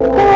Bye.